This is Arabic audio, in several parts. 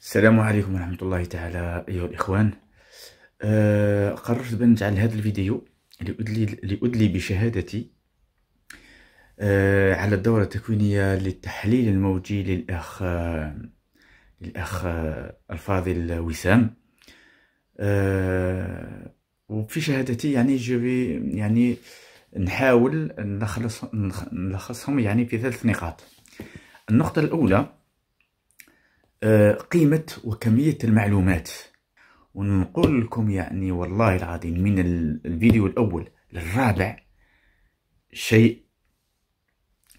السلام عليكم ورحمة الله تعالى أيها الإخوان. أه قررت بأن نجعل هذا الفيديو لأدلي, لأدلي بشهادتي أه على الدورة التكوينية للتحليل الموجي للأخ للأخ الفاضل وسام. أه وفي شهادتي يعني جبي يعني نحاول نلخص نلخصهم يعني في ثلاث نقاط. النقطة الأولى آه، قيمة وكمية المعلومات. ونقول لكم يعني والله العظيم من الفيديو الأول للرابع شيء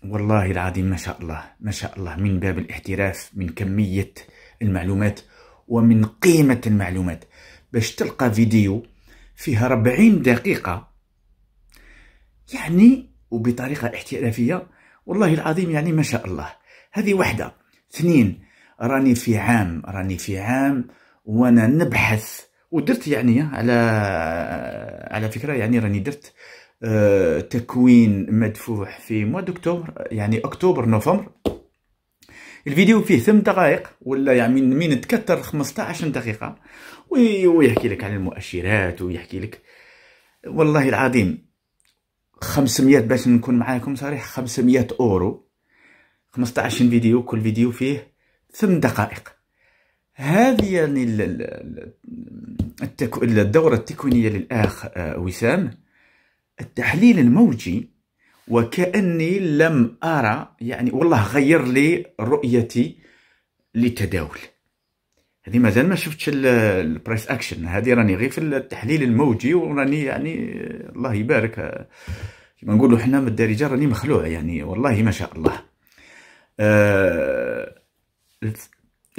والله العظيم ما شاء الله ما شاء الله من باب الاحتراف من كمية المعلومات ومن قيمة المعلومات. باش تلقى فيديو فيها 40 دقيقة يعني وبطريقة احترافية والله العظيم يعني ما شاء الله. هذه واحدة. اثنين راني في عام راني في عام وأنا نبحث ودرت يعني على على فكرة يعني راني درت آه، تكوين مدفوع في مو اكتوبر يعني أكتوبر نوفمبر. الفيديو فيه ثم دقائق ولا يعني من تكثر 15 دقيقة ويحكي لك عن المؤشرات ويحكي لك والله العظيم 500 باش نكون معاكم صريح 500 أورو. 15 فيديو كل فيديو فيه ثم دقائق. هذه يعني الدورة التكوينية للأخ آه، وسام. التحليل الموجي وكأني لم أرى يعني والله غير لي رؤيتي للتداول هذه مازال ما شفتش price action هذه راني غير في التحليل الموجي وراني يعني الله يبارك كما نقولوا حنا من الدارجة راني مخلوع يعني والله ما شاء الله. أه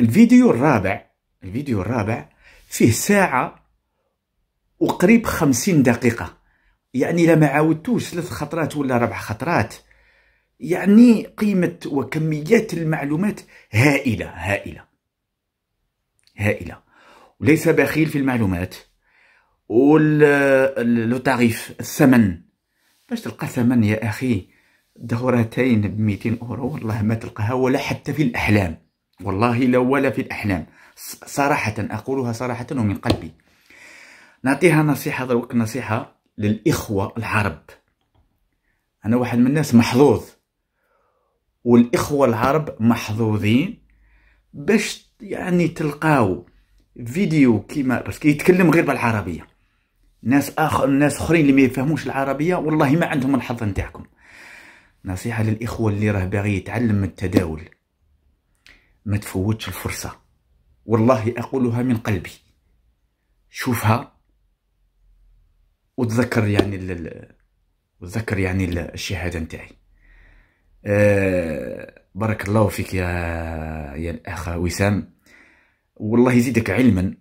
الفيديو الرابع الفيديو الرابع فيه ساعة وقريب خمسين دقيقة. يعني لما عاودتوش ثلاث خطرات ولا ربع خطرات يعني قيمة وكميات المعلومات هائلة هائلة هائلة. وليس بخيل في المعلومات. ولو تعريف الثمن. باش تلقى ثمن يا أخي؟ دورتين ب أورو والله ما تلقاها ولا حتى في الأحلام. والله لو ولا في الأحلام. صراحة أقولها صراحة ومن قلبي. نعطيها نصيحة دروك نصيحة للإخوة العرب. أنا واحد من الناس محظوظ. والإخوة العرب محظوظين باش يعني تلقاو فيديو كيما بس يتكلم غير بالعربية. ناس آخر ناس أخرين اللي ما يفهموش العربية والله ما عندهم الحظ نتاعكم. نصيحة للإخوة اللي راه باغي يتعلم التداول. ما تفوتش الفرصة. والله أقولها من قلبي. شوفها وتذكر يعني ال... وتذكر يعني الشهادة نتاعي. أه بارك الله فيك يا يا الأخ وسام. والله يزيدك علما.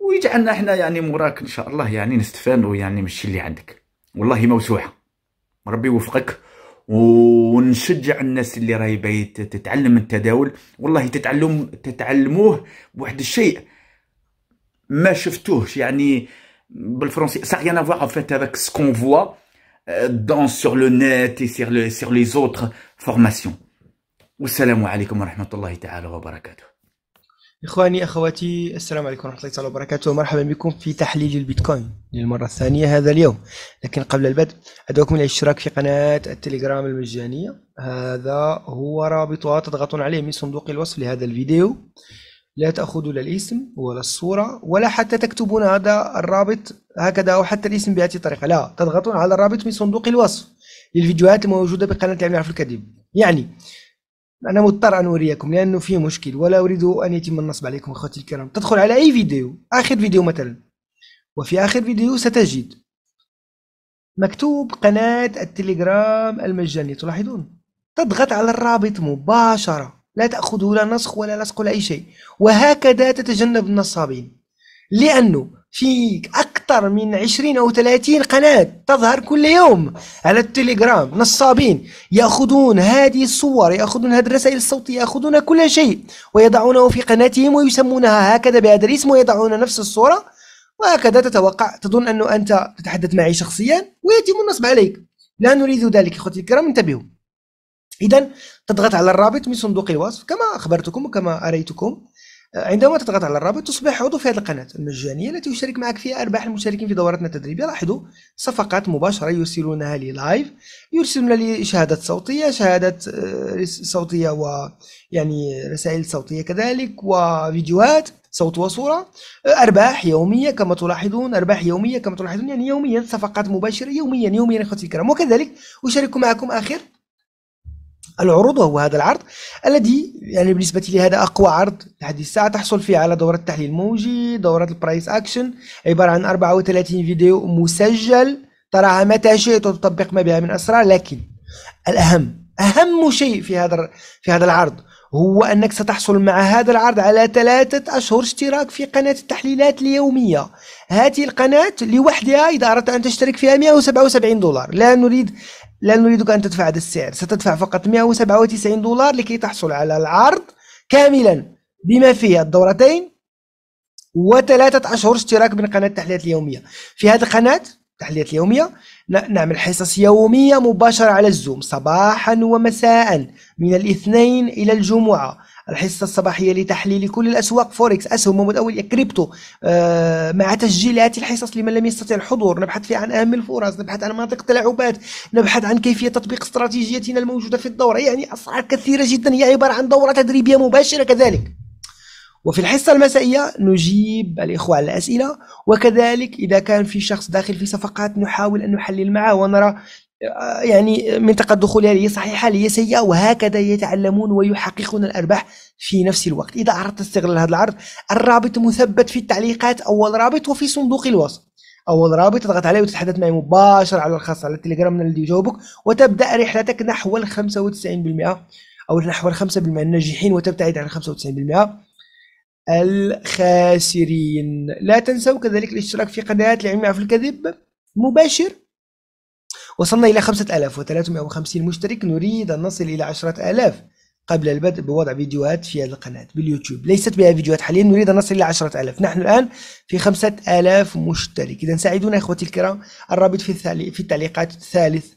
ويجعلنا إحنا يعني موراك إن شاء الله يعني نستفادوا يعني من الشيء اللي عندك. والله موسوعة. ربي يوفقك. ونشجع الناس اللي راهي باغي تتعلم التداول. والله تتعلم تتعلموه بواحد الشيء ما شفتوهش. يعني بالفرنسي ça rien à voir en fait avec ce qu'on voit dans sur le net et sur les autres formations والسلام عليكم ورحمه الله تعالى وبركاته إخواني أخواتي السلام عليكم ورحمة الله تعالى وبركاته. مرحبا بكم في تحليل البيتكوين للمرة الثانية هذا اليوم. لكن قبل البدء أدعوكم إلى الاشتراك في قناة التليجرام المجانية. هذا هو رابطها تضغطون عليه من صندوق الوصف لهذا الفيديو. لا تأخذوا لا الاسم ولا الصورة ولا حتى تكتبون هذا الرابط هكذا أو حتى الاسم بهذه الطريقة. لا تضغطون على الرابط من صندوق الوصف للفيديوهات الموجودة بقناة العلم يعرف الكذب يعني أنا مضطر أن أريكم لأنه فيه مشكل ولا أريد أن يتم النصب عليكم أخوتي الكرام. تدخل على أي فيديو آخر فيديو مثلا. وفي آخر فيديو ستجد مكتوب قناة التليجرام المجاني تلاحظون؟ تضغط على الرابط مباشرة. لا تأخذه لا نسخ ولا لصق ولا أي شيء. وهكذا تتجنب النصابين. لأنه في أكثر من 20 أو 30 قناة تظهر كل يوم على التليجرام. نصابين يأخذون هذه الصور يأخذون هذه الرسائل الصوتية يأخذون كل شيء ويضعونه في قناتهم ويسمونها هكذا بهذا الاسم ويضعون نفس الصورة وهكذا تتوقع تظن أنه أنت تتحدث معي شخصيا ويتم النصب عليك. لا نريد ذلك إخوتي الكرام انتبهوا. إذا تضغط على الرابط من صندوق الوصف كما أخبرتكم وكما أريتكم. عندما تضغط على الرابط تصبح عضو في هذه القناة. المجانية التي يشارك معك فيها أرباح المشاركين في دوراتنا التدريبية لاحظوا صفقات مباشرة يرسلونها لي لايف يرسلون لي شهادات صوتية شهادات آه، صوتية ويعني رسائل صوتية كذلك وفيديوهات صوت وصورة. أرباح يومية كما تلاحظون أرباح يومية كما تلاحظون يعني يوميا صفقات مباشرة يوميا يوميا أخوتي الكرام. وكذلك أشارك معكم آخر العروض وهو هذا العرض الذي يعني بالنسبة لي هذا أقوى عرض لحد الساعة تحصل فيه على دورة التحليل الموجي دورة البرايس أكشن عبارة عن 34 فيديو مسجل تراها متى شئت وتطبق ما بها من أسرار لكن الأهم أهم شيء في هذا في هذا العرض هو أنك ستحصل مع هذا العرض على ثلاثة أشهر اشتراك في قناة التحليلات اليومية. هذه القناة لوحدها إذا أردت أن تشترك فيها 177 دولار. لا نريد لا نريدك أن تدفع هذا السعر. ستدفع فقط 197 دولار لكي تحصل على العرض كاملا بما فيه الدورتين وثلاثة أشهر اشتراك من قناة التحليلات اليومية. في هذه القناة التحليلات اليومية نعمل حصص يومية مباشرة على الزوم صباحا ومساء من الاثنين إلى الجمعة. الحصة الصباحية لتحليل كل الأسواق فوركس أسهم ومتأول كريبتو آه مع تسجيلات الحصص لمن لم يستطع الحضور. نبحث عن أهم الفرص نبحث عن مناطق التلاعبات نبحث عن كيفية تطبيق استراتيجيتنا الموجودة في الدورة. يعني أسرار كثيرة جدا هي عبارة عن دورة تدريبية مباشرة كذلك. وفي الحصة المسائية نجيب الإخوة على الأسئلة وكذلك إذا كان في شخص داخل في صفقات نحاول أن نحلل معه ونرى آه، يعني منطقة دخولها هي صحيحة هي سيئة وهكذا يتعلمون ويحققون الأرباح في نفس الوقت. إذا أردت استغلال هذا العرض الرابط مثبت في التعليقات أول رابط وفي صندوق الوصف. أول رابط تضغط عليه وتتحدث معي مباشرة على الخاص على التليجرام الذي يجاوبك وتبدأ رحلتك نحو ال 95% أو نحو ال 5% الناجحين وتبتعد عن 95% الخاسرين. لا تنسوا كذلك الاشتراك في قناة العلم في الكذب مباشر. وصلنا إلى 5350 مشترك. نريد أن نصل إلى 10000 قبل البدء بوضع فيديوهات في هذه القناة باليوتيوب. ليست بها فيديوهات حاليا. نريد أن نصل إلى 10000 نحن الآن في 5000 مشترك. إذا ساعدونا إخوتي الكرام. الرابط في, في التعليقات الثالث.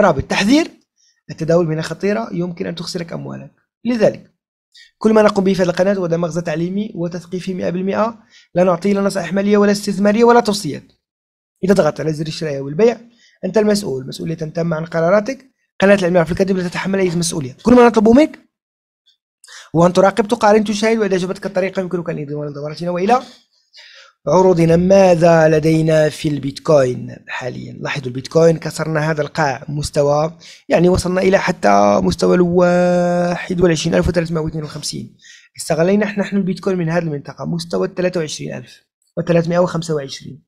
رابط تحذير. التداول من خطيرة يمكن أن تخسرك أموالك. لذلك كل ما نقوم به في هذه القناة هو مغزى تعليمي وتثقيفي 100% لا نعطي لا نصائح مالية ولا استثمارية ولا توصيات إذا ضغطت على زر الشراء والبيع أنت المسؤول مسؤولية تم عن قراراتك قناة العلمية في الكذب لا تتحمل أي مسؤولية كل ما نطلبه منك هو أن تراقب تقارن تشاهد وإذا عجبتك الطريقة يمكنك الانضمام لدورتنا وإلى عروضنا ماذا لدينا في البيتكوين حاليا؟ لاحظوا البيتكوين كسرنا هذا القاع مستوى يعني وصلنا إلى حتى مستوى ال 21352 استغلينا نحن البيتكوين من هذه المنطقة مستوى ال 23000 و 325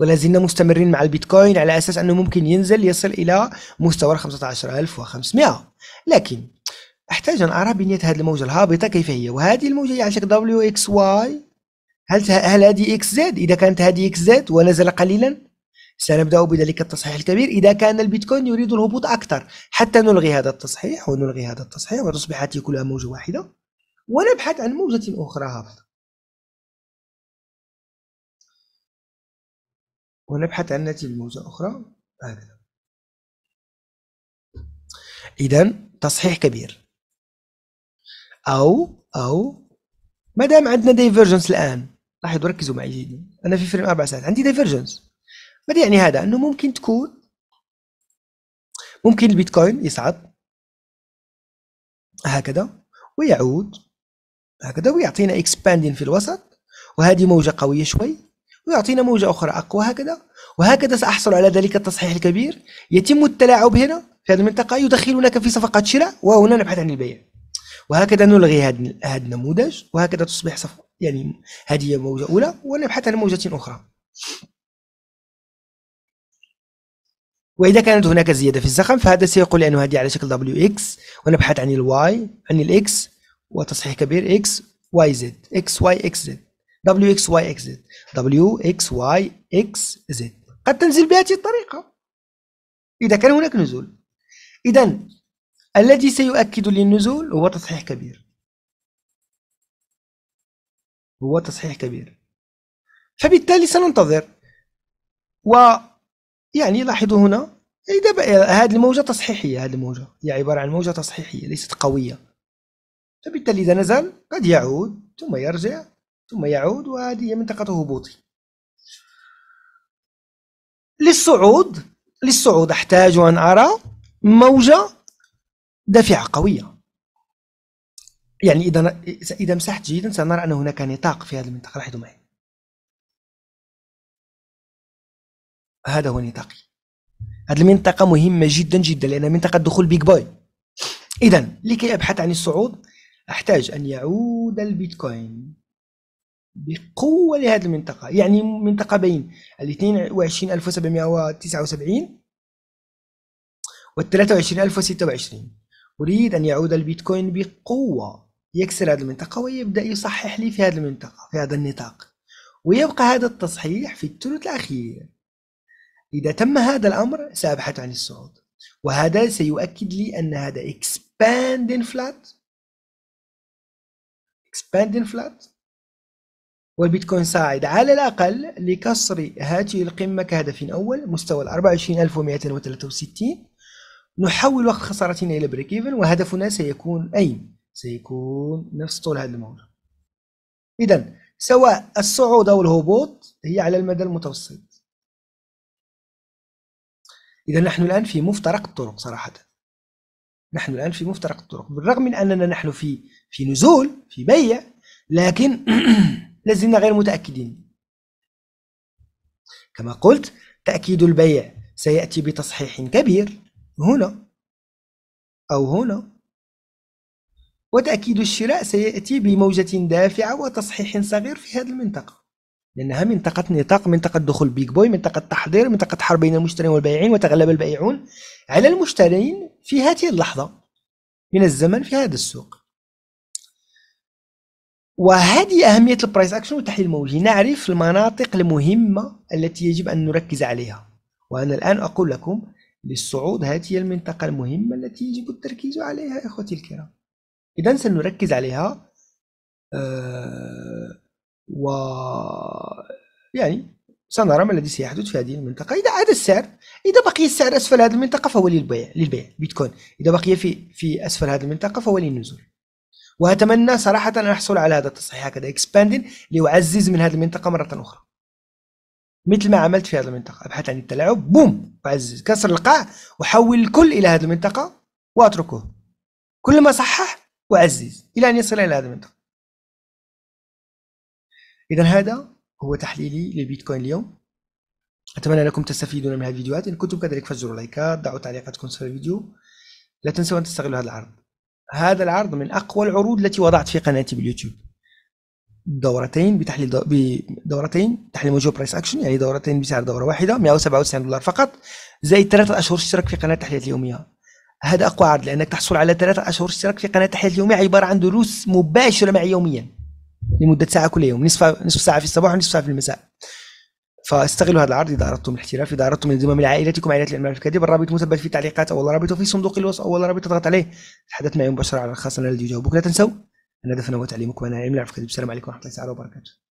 ولا زلنا مستمرين مع البيتكوين على أساس أنه ممكن ينزل يصل إلى مستوى 15500 لكن أحتاج أن أرى بنية هذه الموجة الهابطة كيف هي؟ وهذه الموجة على شكل WXY هل هل هذه XZ إذا كانت هذه XZ ونزل قليلا سنبدأ بذلك التصحيح الكبير. إذا كان البيتكوين يريد الهبوط أكثر حتى نلغي هذا التصحيح ونلغي هذا التصحيح وتصبح هذه كلها موجة واحدة ونبحث عن موجة أخرى هابطه ونبحث عن نتيجة موجة أخرى. هكذا. إذا تصحيح كبير. أو أو ما دام عندنا divergence الآن لاحظوا ركزوا معي جيدا أنا في frame أربع ساعات عندي divergence ماذا يعني هذا؟ أنه ممكن تكون ممكن البيتكوين يصعد هكذا ويعود هكذا ويعطينا expanding في الوسط وهذه موجة قوية شوي ويعطينا موجة أخرى أقوى هكذا وهكذا سأحصل على ذلك التصحيح الكبير. يتم التلاعب هنا في هذه المنطقة يدخلونك في صفقات شراء وهنا نبحث عن البيع. وهكذا نلغي هذا النموذج وهكذا تصبح صف يعني هذه موجة أولى ونبحث عن موجة أخرى. وإذا كانت هناك زيادة في الزخم فهذا سيقول أن هذه على شكل X ونبحث عن ال Y عن ال X وتصحيح كبير إكس واي زد إكس واي إكس زد دبليو إكس واي إكس زد دبليو إكس واي إكس زد قد تنزل بهذه الطريقة. إذا كان هناك نزول. إذا الذي سيؤكد للنزول هو تصحيح كبير. هو تصحيح كبير. فبالتالي سننتظر. و يعني لاحظوا هنا إذا هذه الموجة تصحيحية هذه الموجة. هي عبارة عن موجة تصحيحية ليست قوية. فبالتالي إذا نزل قد يعود ثم يرجع ثم يعود وهذه هي منطقة هبوطي. للصعود للصعود أحتاج أن أرى موجة دافعة قوية. يعني إذا إذا مسحت جيدا سنرى أن هناك نطاق في هذه المنطقة. لاحظوا معي. هذا هو نطاقي. هذه المنطقة مهمة جدا جدا لأنها منطقة دخول بيج باي إذا لكي أبحث عن الصعود أحتاج أن يعود البيتكوين بقوة لهذه المنطقة. يعني منطقة بين ال 22779 وال 23026 أريد أن يعود البيتكوين بقوة. يكسر هذه المنطقة ويبدأ يصحح لي في هذه المنطقة في هذا النطاق. ويبقى هذا التصحيح في الثلث الأخير. إذا تم هذا الأمر سأبحث عن الصعود. وهذا سيؤكد لي أن هذا expanding flat expanding flat والبيتكوين صاعد على الأقل لكسر هذه القمة كهدف أول مستوى ال 24263 نحول وقف خسارتنا إلى break even وهدفنا سيكون أين؟ سيكون نفس طول هذا الموجة إذا سواء الصعود أو الهبوط هي على المدى المتوسط. إذا نحن الآن في مفترق الطرق صراحة. نحن الآن في مفترق الطرق بالرغم من أننا نحن في في نزول في بيع لكن لازلنا غير متأكدين. كما قلت تأكيد البيع سيأتي بتصحيح كبير. هنا أو هنا. وتأكيد الشراء سيأتي بموجة دافعة وتصحيح صغير في هذه المنطقة لأنها منطقة نطاق منطقة دخول big boy منطقة تحضير منطقة حرب بين المشترين والبائعين وتغلب البائعون على المشترين في هذه اللحظة من الزمن في هذا السوق. وهذه أهمية ال price action والتحليل الموجي. نعرف المناطق المهمة التي يجب أن نركز عليها. وأنا الآن أقول لكم للصعود هذه المنطقة المهمة التي يجب التركيز عليها إخوتي الكرام. إذا سنركز عليها آه و يعني سنرى ما الذي سيحدث في هذه المنطقة. إذا عاد السعر إذا بقي السعر أسفل هذه المنطقة فهو للبيع للبيع بيتكوين. إذا بقي في في أسفل هذه المنطقة فهو للنزول. وأتمنى صراحة أن أحصل على هذا التصحيح هكذا اكسباندين ليعزز من هذه المنطقة مرة أخرى. مثل ما عملت في هذه المنطقة. أبحث عن التلاعب. بوم! وعزز كسر القاع وحول الكل إلى هذه المنطقة وأتركه. كل ما صحح وعزز إلى أن يصل إلى هذه المنطقة. إذا هذا هو تحليلي للبيتكوين اليوم. أتمنى أنكم تستفيدون من هذه الفيديوهات. إن كنتم كذلك فجروا لايكات ضعوا تعليقاتكم في الفيديو. لا تنسوا أن تستغلوا هذا العرض. هذا العرض من أقوى العروض التي وضعت في قناتي باليوتيوب. دورتين بتحليل دو... بدورتين تحليل موجي و price action يعني دورتين بسعر دورة واحدة 197 دولار فقط زائد ثلاثة أشهر اشتراك في قناة تحليل اليومية. هذا أقوى عرض لأنك تحصل على ثلاثة أشهر اشتراك في قناة تحليل اليومية عبارة عن دروس مباشرة معي يوميا لمدة ساعة كل يوم نصف نصف ساعة في الصباح ونصف ساعة في المساء. فاستغلوا هذا العرض إذا أردتم الاحتراف إذا أردتم الانضمام من عائلتكم عائلة العلم الكذب الرابط مثبت في التعليقات أو الرابط في صندوق الوصف أو الرابط تضغط عليه. تحدث معي مباشرة على الخاص الذي يجاوبك لا تنسوا. ان هدفنا هو تعليمكم أنا علم العلم الكذب السلام عليكم ورحمة الله تعالى وبركاته.